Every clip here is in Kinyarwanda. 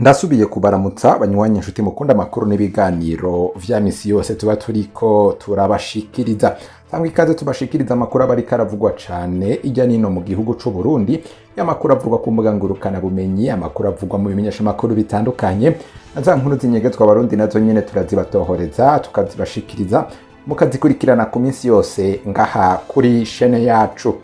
ndasubiye kubaramutsa banywanyi inshuti mukunda amakuru n'ibiganiro vya misi yose tuba turiko turabashikiriza. Cyangwa ikaze tubashikiriza amakuru aba ariko aravugwa cane ijya nino mu gihugu c'u Burundi y'amakuru avugwa ku mbuga ngurukana bumenyi amakuru avugwa mu bimenyesha amakuru bitandukanye. Na za nkuru zinyegezwa abarundi na zo nyene turazibatohoreza tukazibashikiriza mukazikurikirana ku minsi yose ngaha kuri shene yacu.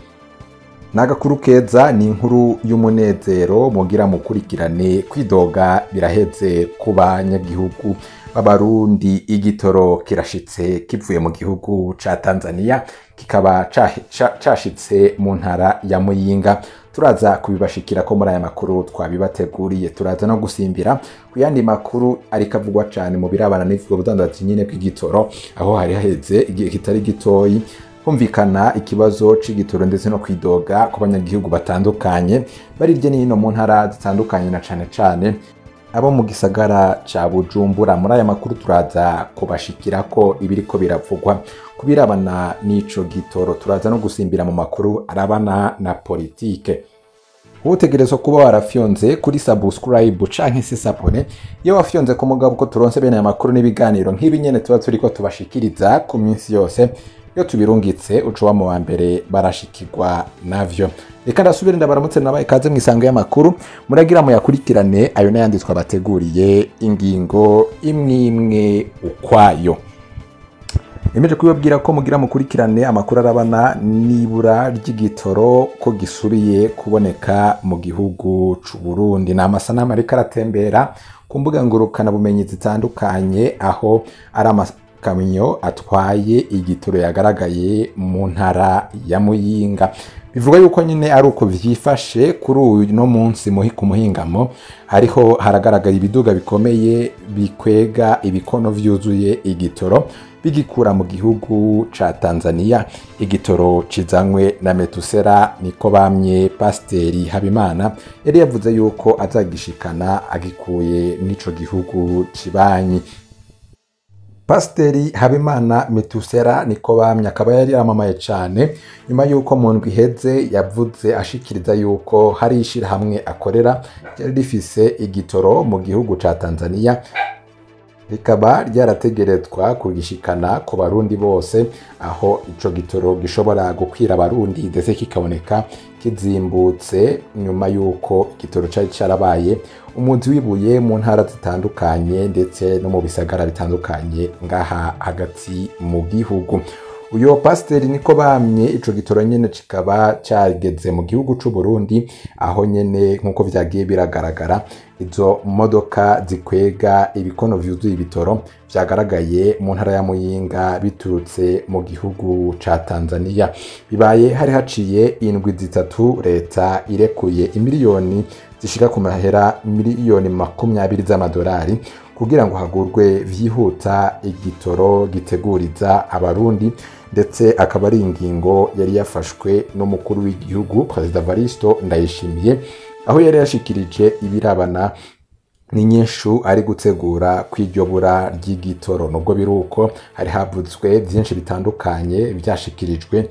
N'agakuru keza ni inkuru y'umunezero mugira mukurikirane kwidoga biraheze ku banyagihugu. B'abarundi igitoro kirashitse kivuye mu gihugu ca tanzania kikaba ca- ca- cashitse mu ntara ya muyinga. Turaza kubibashikira ko muri aya makuru twabibateguriye. Turaza no gusimbira ku yandi makuru ariko avugwa cane mu birabana n'ivugwa budandaji nyine bw'igitoro aho hari haheze igihe kitari gitoyi. Humvikana ikibazo c'igitoro ndetse no kwidoga ku banyagihugu batandukanye bari hirya no hino mu ntara zitandukanye na cane cane abo mu gisagara ca bujumbura. Muri aya makuru turaza kubashikira ko ibiriko biravugwa. Ku birabana n'ico gitoro turaza no gusimbira mu makuru arabana na politike. Utegerezwa kuba warafyonze kuri subscribe canke se sabone iyo wafyonze ku mugabo uko turonse bene aya makuru n'ibiganiro nk'ibi nyene tuba turiko tubashikiriza ku minsi yose iyo tubirungitse uca uba mu wa mbere barashikirwa navyo. Reka ndasubire ndabaramutse nabaye ikaze mu isango y'amakuru. Muragira muyakurikirane ayo n'ayandi twabateguriye ingingo imwe imwe ukwayo. Nemeje kubabwira ko mugira mukurikirane amakuru arabana n'ibura ry'igitoro ko gisubiye kuboneka mu gihugu c'u Burundi. Ni amasanamu ariko aratembera ku mbuga ngurukana bumenyi zitandukanye aho ari amakamyo atwaye igitoro yagaragaye mu ntara ya Muyinga. Bivugwa yuko nyine ari uko vyifashe kuri uyu no munsi ku muhingamo hariho haragaragara ibiduga bikomeye bikwega ibikono vyuzuye igitoro bigikura mu gihugu ca Tanzania igitoro cizanywe na Metusera niko bamye Pasiteri Habimana yari yavuze yuko azagishikana agikuye n'ico gihugu cibanyi Pasiteri Habimana Metusera niko bamye akaba yari yamamaye cane nyuma yuko mu ndwi iheze yavuze ashikiriza yuko hari ishirahamwe akorera ryari rifise igitoro mu gihugu ca Tanzania rikaba ryarategerezwa kugishikana ku barundi bose aho ico gitoro gishobora gukwira abarundi ndetse kikaboneka kizimbutse nyuma y'uko igitoro cari carabaye. Umuzi w'ibuye mu ntara zitandukanye ndetse no mu bisagara bitandukanye ngaha hagati mu gihugu. Uyo pasiteri niko bamye ico gitoro nyene kikaba cageze mu gihugu c'u Burundi aho nyene nk'uko vyagiye biragaragara izo modoka zikwega ibikono vyuzuye ibitoro vyagaragaye mu ntara ya Muyinga biturutse mu gihugu ca Tanzania. Bibaye hari haciye indwi zitatu leta irekuye imiliyoni zishika ku mahera miliyoni makumyabiri z'amadolari kugira ngo hagurwe vyihuta igitoro giteguriza abarundi ndetse akaba ari ingingo yari yafashwe n'umukuru w'igihugu perezida Varisto Ndayishimiye aho yari yashikirije ibirabana n'inyishu ari gutegura kw'iryo bura ry'igitoro. Nubwo biruko hari havuzwe byinshi bitandukanye byashikirijwe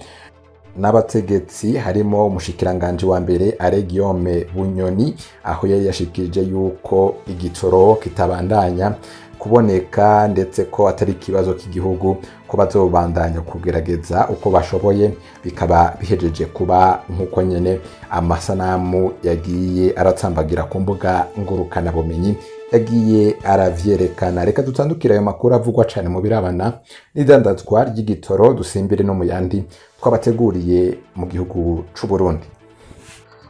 n'abategetsi harimo umushikiranganji wa mbere Aregiome Bunyoni aho yari yashikirije yuko igitoro kitabandanya kuboneka ndetse ko atari ikibazo cy'igihugu ko bazobandanya kugerageza uko bashoboye bikaba bihejeje kuba nk'uko nyene amasanamu yagiye aratsambagira ku mbuga ngurukana bumenyi yagiye aravyerekana. Reka dutandukire ayo makuru avugwa cane mu birabana. N'idandazwa ry'igitoro dusimbire no mu yandi twabateguriye mu gihugu c'u Burundi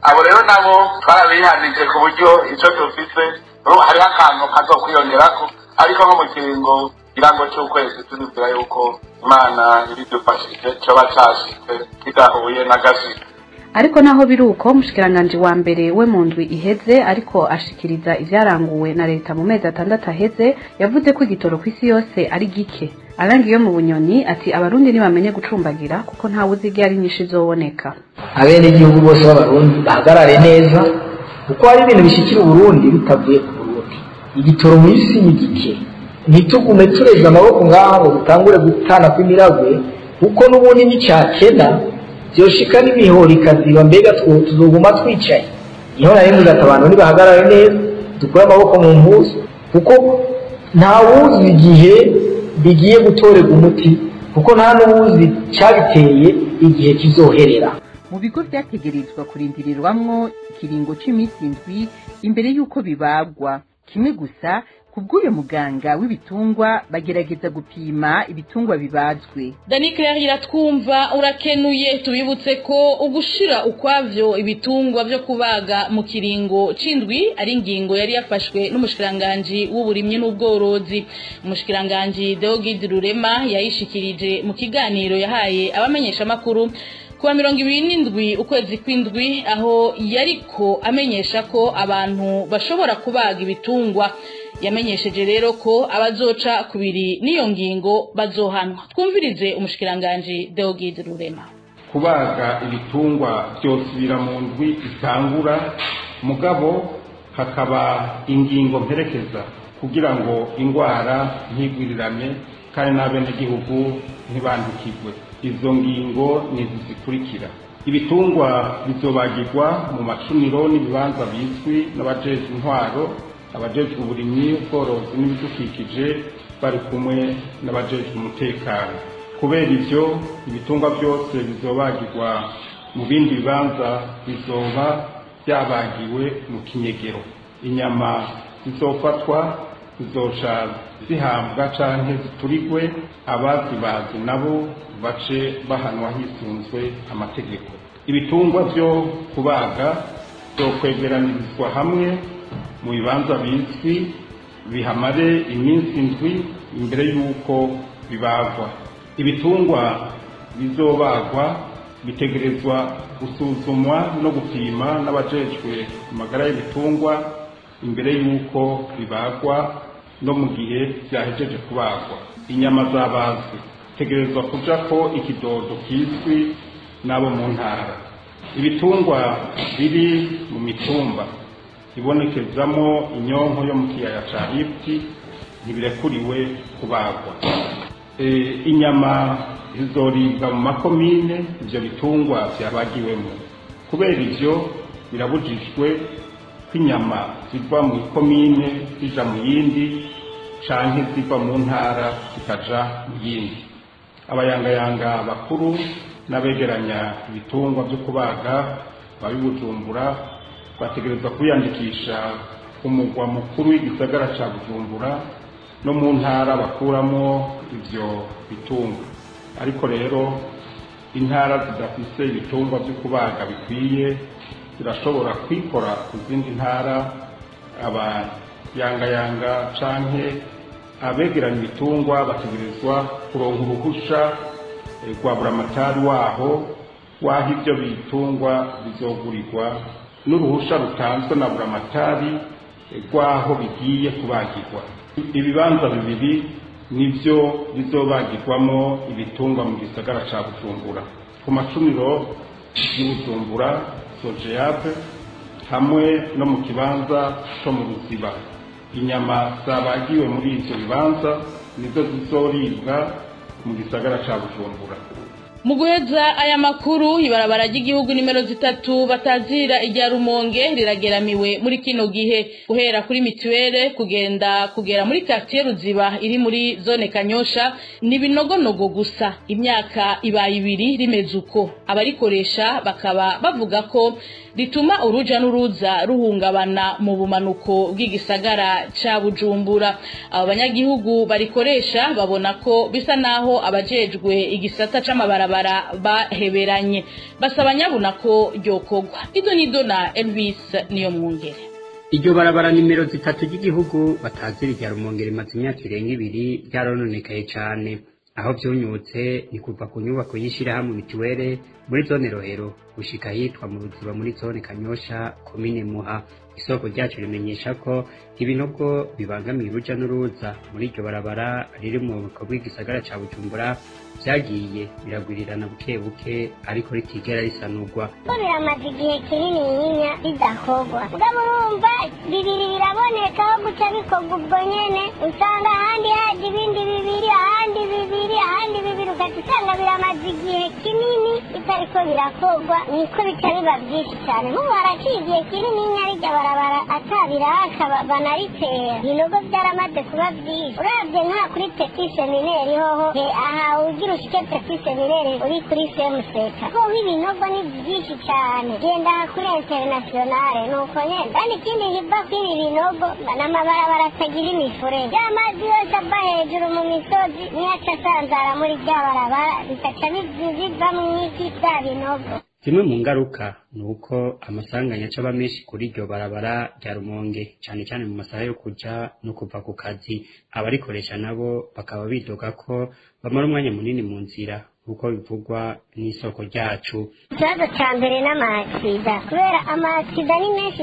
abo rero nabo twarabihanije ku buryo icyo dufise ubu hariho akantu kazokwiyongerako ariko nko mu kiringo kirango cy'ukwezi turizera yuko imana ibidufashije coba cashitse kidahuye na gashika ariko naho biri uko umushikiranganji wa mbere we mu ndwi iheze ariko ashikiriza ivyaranguwe na leta mu mezi atandatu aheze yavuze ko igitoro ku isi yose ari gike. Arangi yo mu bunyoni ati abarundi ntibamenye gucumbagira kuko ntawe uzi igihe ari nyinshi izoboneka abenegihugu bose b'abarundi bahagarare neza kuko hari ibintu bishikira uburundi bitavuye ku burundi. Igitoro mu isi ni gike. Ntitugume tureza amaboko ngaho ngo dutangure gutana kw'imiragwe kuko n'ubundi n'icyakena byoshika n'imihoro ikaziba mbega tuzoguma twicaye. Niho ati abantu nibahagarare neza dukure amaboko mu mpuzu. Kuko nta wuzi igihe bigiye gutorerwa umuti kuko nta n'uwuzi cyabiteye igihe kizoherera. Mu bigo byategerezwa kurindirirwamwo ikiringo cy'iminsi indwi imbere y'uko bibagwa. Kimwe gusa bw'uyu muganga w'ibitungwa bagerageza gupima ibitungwa bibazwe. Dani claire iratwumva urakenuye tubibutse ko ugushira ukwavyo ibitungwa vyo kubaga mu kiringo c'indwi ari ingingo yari yafashwe n'umushikiranganji w'uburimyi n'ubworozi. Umushikiranganji deogide rurema yayishikirije mu kiganiro yahaye abamenyeshamakuru kuwa mirongo ibiri n'indwi ukwezi kw'indwi aho yariko amenyesha ko abantu bashobora kubaga ibitungwa. Yamenyesheje rero ko abazoca kubiri n'iyo ngingo bazohanwa. Twumvirize umushikiranganji Deogide Rurema. Kubaga ibitungwa byosubira mu ndwi itangura mugabo hakaba ingingo mperekeza kugira ngo indwara ntigwirirane kandi n'abenegihugu ntibandukirwe izo ngingo ni izi zikurikira ibitungwa bizobagirwa mu macuniro n'ibibanza bizwi n'abajejwe intwaro abajejwe uburimyi ubworozi n'ibidukikije bari kumwe n'abajejwe umutekano. Kubera ivyo ibitungwa byose bizobagirwa. Mu bindi bibanza bizoba byabagiwe mu kinyegero. Inyama zizofatwa zizoca zihambwa canke ziturigwe abazibazi nabo bace bahanwa hisunzwe amategeko. Ibitungwa vyo kubaga vyokwegeranirizwa hamwe mu bibanza bizwi bihamare iminsi indwi imbere y'uko bibagwa. Ibitungwa bizobagwa bitegerezwa gusuzumwa no gupima n'abajejwe amagara y'ibitungwa imbere y'uko bibagwa no mu gihe byahejeje kubagwa. Inyama zabazwe tegerezwa kujako ikidodo kizwi n'abo mu ntara. Ibitungwa biri mu mitumba. Ibonekezamo inyonko yo mu kiyaya ca lifti ntibirekuriwe kubagwa. Inyama zizoribwa mu makomine ivyo bitungwa vyabagiwemo. Kubera ivyo birabujijwe ko inyama ziva mu ikomine zija mu yindi canke ziva mu ntara zikaja mu yindi. Abayangayanga bakuru n'abegeranya ibitungwa vyo kubaga babibujumbura bategerezwa kwiyandikisha ku mugwa mukuru w'igisagara ca bujumbura no mu ntara bakuramo ivyo bitungwa. Ariko rero intara zidafise ibitungwa vyo kubaga bikwiye zirashobora kwikora ku zindi ntara abayangayanga canke abegeranya ibitungwa bategerezwa kuronka uruhusha rwa buramatari waho waho ivyo bitungwa bizogurirwa n'uruhusha rutanzwe na buramatari rwaho bigiye kubagirwa ibibanza bibiri nivyo bizobagirwamo ibitungwa mu gisagara ca bujumbura. Ku macuniro y'ubujumbura sojeyape hamwe no mu kibanza co mu ruziba. Inyama zabagiwe muri ivyo bibanza nizo zizoribwa mu gisagara ca bujumbura. Mu guheza aya makuru ibarabara ry'igihugu nimero zitatu batazira irya rumonge rirageramiwe muri kino gihe. Guhera kuri mituwele kugenda kugera muri quartier ruziba iri muri zone kanyosha ni binogonogo gusa. Imyaka ibaye ibiri rimeze uko. Abarikoresha bakaba bavuga ko rituma uruja n'uruza ruhungabana mu bumanuko bw'igisagara ca bujumbura. Abo banyagihugu barikoresha babona ko bisa naho abajejwe igisata c'amabarabara baheberanye. Basaba nyabuna ko ryokorwa. Izo nido na elvis niyo mwungere. Iryo barabara nimero zitatu ry'igihugu batazira irya rumonge rimaze imyaka irenga ibiri ryarononekaye cane. Aho vyunyutse ni kuva ku nyubako y'ishirahamwe mituwere muri zone rohero gushika hitwa mu ruziba muri zone kanyosha komine muha. Isoko ryacu rimenyesha ko ibinogo bibangamiye uruja n'uruza. Muri iryo barabara riri mu bubiko bw'igisagara ca bujumbura vyagiye biragwirirana buke buke ariko ritigera risanurwa. Ko biramaze igihe kinini nyinya bidakorwa. Mugabo urumva bibiri biraboneka aho guca bikorwa ubwo nyene. Usanga ahandi haje ibindi bibiri ahandi bibiri ahandi bibiri. Ugaca usanga biramaze igihe kinini bitariko birakorwa. Niko bica biba byinshi cyane nk'ubu haraciye igihe kinini nyarijya barabara atabiraka banaritera ibinogo byaramaze kuba byinshi urabye nka kuri petit semineri hoho he aha ugira ushike petit semineri uri kuri semuseka. Hoho ibinogo ni byinshi cyane genda kuri internationale nuko nyene. Kandi ikindi kiva kuri ibi binogo n'amabarabara atagira imifurege ya mazi yose ava hejuru mu misozi niyo aca asanzara muri rya barabara bikaca biva mw'iki bya binogo. Zimwe mu ngaruka ni uko amasanganya acaba menshi kuri iryo barabara rya rumonge cyane cyane mu masaha yo kuja no kuva ku kazi. Abarikoresha nabo bakaba bidoga ko bamara umwanya munini mu nzira nk'uko bivugwa n'isoko ryacu. Ikibazo cya mbere n'amasida kubera amasida ni menshi